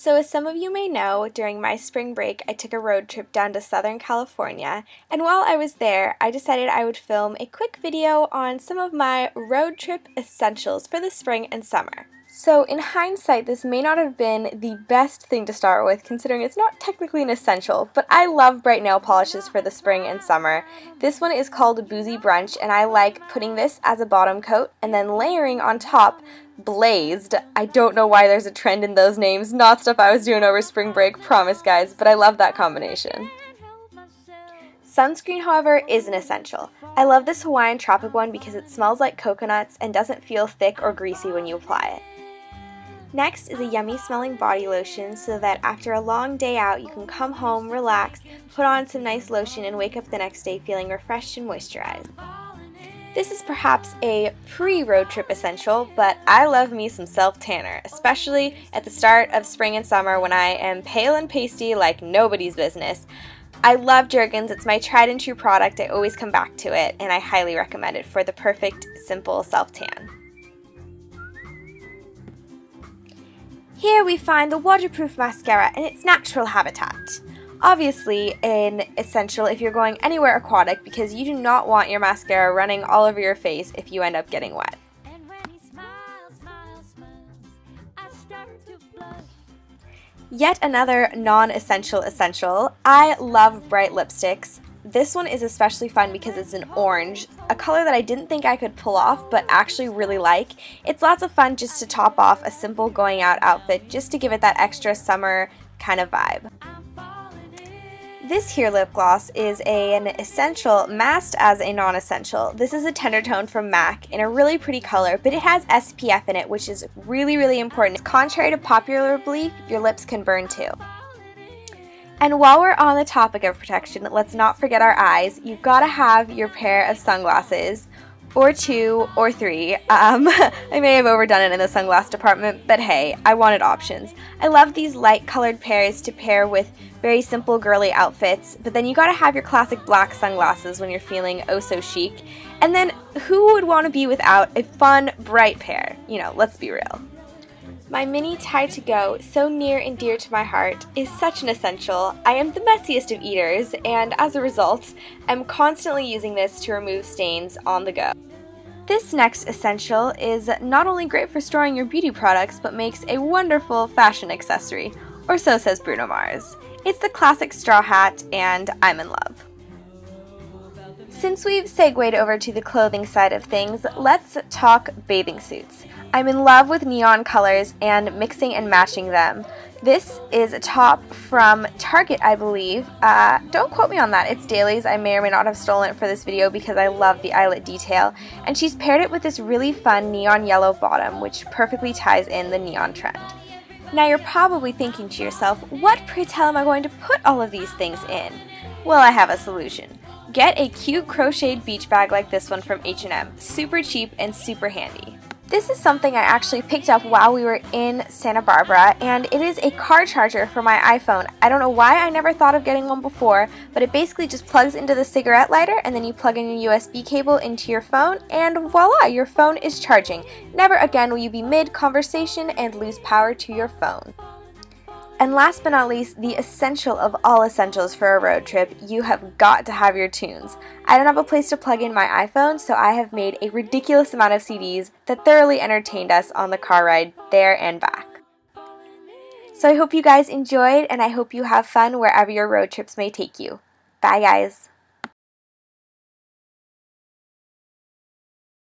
So, as some of you may know, during my spring break, I took a road trip down to Southern California, and while I was there, I decided I would film a quick video on some of my road trip essentials for the spring and summer. So, in hindsight, this may not have been the best thing to start with, considering it's not technically an essential, but I love bright nail polishes for the spring and summer. This one is called Boozy Brunch, and I like putting this as a bottom coat and then layering on top Blazed. I don't know why there's a trend in those names, not stuff I was doing over spring break, promise guys, but I love that combination. Sunscreen, however, is an essential. I love this Hawaiian Tropic one because it smells like coconuts and doesn't feel thick or greasy when you apply it. Next is a yummy smelling body lotion so that after a long day out you can come home, relax, put on some nice lotion and wake up the next day feeling refreshed and moisturized. This is perhaps a pre-road trip essential, but I love me some self-tanner, especially at the start of spring and summer when I am pale and pasty like nobody's business. I love Jergens, it's my tried and true product, I always come back to it, and I highly recommend it for the perfect, simple self-tan. Here we find the waterproof mascara in its natural habitat. Obviously an essential if you're going anywhere aquatic because you do not want your mascara running all over your face if you end up getting wet. Yet another non-essential essential. I love bright lipsticks. This one is especially fun because it's an orange, a color that I didn't think I could pull off but actually really like. It's lots of fun just to top off a simple going out outfit just to give it that extra summer kind of vibe. This here lip gloss is a, an essential masked as a non-essential. This is a Tendertone from MAC in a really pretty color, but it has SPF in it, which is really, really important. Contrary to popular belief, your lips can burn too. And while we're on the topic of protection, let's not forget our eyes. You've got to have your pair of sunglasses, or two, or three. Um, I may have overdone it in the sunglass department, but hey, I wanted options. I love these light colored pairs to pair with very simple girly outfits, but then you gotta have your classic black sunglasses when you're feeling oh so chic. And then who would want to be without a fun, bright pair? You know, let's be real. My mini Tide to Go, so near and dear to my heart, is such an essential. I am the messiest of eaters, and as a result, I'm constantly using this to remove stains on the go. This next essential is not only great for storing your beauty products, but makes a wonderful fashion accessory, or so says Bruno Mars. It's the classic straw hat, and I'm in love. Since we've segued over to the clothing side of things, let's talk bathing suits. I'm in love with neon colors and mixing and matching them. This is a top from Target, I believe. Uh, don't quote me on that. It's Daley's. I may or may not have stolen it for this video because I love the eyelet detail. And she's paired it with this really fun neon yellow bottom, which perfectly ties in the neon trend. Now you're probably thinking to yourself, what pray tell am I going to put all of these things in? Well, I have a solution. Get a cute crocheted beach bag like this one from H&M. Super cheap and super handy. This is something I actually picked up while we were in Santa Barbara, and it is a car charger for my iPhone. I don't know why I never thought of getting one before, but it basically just plugs into the cigarette lighter, and then you plug in your USB cable into your phone, and voila, your phone is charging. Never again will you be mid-conversation and lose power to your phone. And last but not least, the essential of all essentials for a road trip, you have got to have your tunes. I don't have a place to plug in my iPhone, so I have made a ridiculous amount of CDs that thoroughly entertained us on the car ride there and back. So I hope you guys enjoyed, and I hope you have fun wherever your road trips may take you. Bye, guys.